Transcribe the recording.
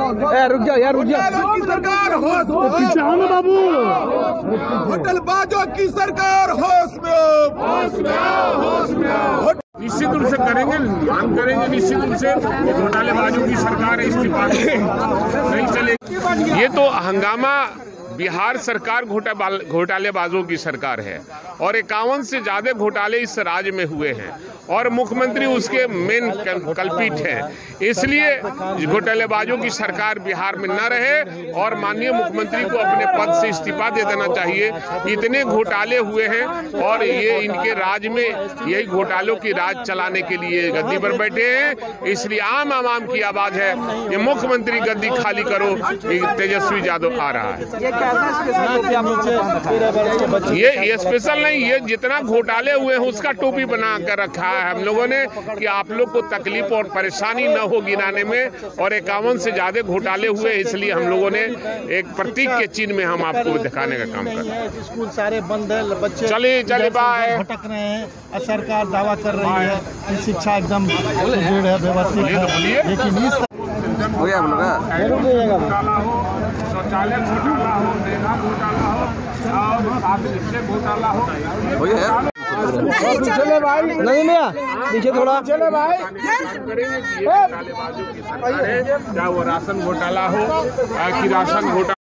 ए, रुक जाओ यार रुक जाओ। की सरकार होश में बाबू। होटल बाजो की सरकार होश में होश में होश में निश्चित रूप से करेंगे मांग करेंगे निश्चित रूप से घोटाले बाजू की सरकार है इस्तीफा नहीं चलेगी। ये तो हंगामा बिहार सरकार घोटा- घोटालेबाजों की सरकार है और इक्यावन से ज़्यादा घोटाले इस राज्य में हुए हैं और मुख्यमंत्री उसके मेन कल्पित हैं। इसलिए घोटालेबाजों की सरकार बिहार में न रहे और माननीय मुख्यमंत्री को अपने पद से इस्तीफा दे देना चाहिए। इतने घोटाले हुए हैं और ये इनके राज में यही घोटालों की राज चलाने के लिए गद्दी पर बैठे हैं। इसलिए आम आवाम की आवाज़ है ये मुख्यमंत्री गद्दी खाली करो तेजस्वी यादव आ रहा है। ये ये स्पेशल नहीं ये जितना घोटाले हुए हैं उसका टोपी बना कर रखा है हम लोगों ने कि आप लोग को तकलीफ़ और परेशानी न हो गिनाने में और इक्यावन से ज़्यादा घोटाले हुए इसलिए हम लोगों ने एक प्रतीक के चिन्ह में हम आपको दिखाने का काम कर रहे हैं स्कूल सारे बंद है बच्चे चलिए, चलिए, बाय। भटक रहे हैं और सरकार दावा कर रही है कि शिक्षा एकदम है व्यवस्थित बोलिए तो। है लेकिन इस हो गया हम लोग हो शौचालय घोटाला हो मेगा घोटाला हो और साथ निश्चय घोटाला हो। चले भाई। नहीं भैया पीछे थोड़ा। चले भाई। चाहे वो राशन घोटाला हो? या कि राशन घोटाला?